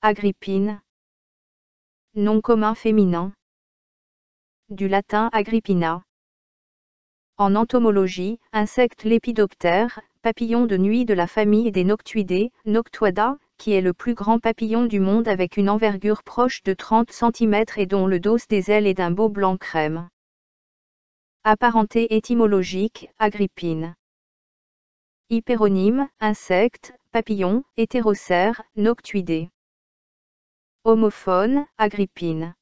Agrippine. Nom commun féminin. Du latin agrippina. En entomologie, insecte lépidoptère, papillon de nuit de la famille des noctuidés, Noctuada, qui est le plus grand papillon du monde avec une envergure proche de 30 cm et dont le dos des ailes est d'un beau blanc crème. Apparenté étymologique, agrippine. Hyperonyme, insecte, papillon, hétérocère, noctuidé. Homophone, agrippine.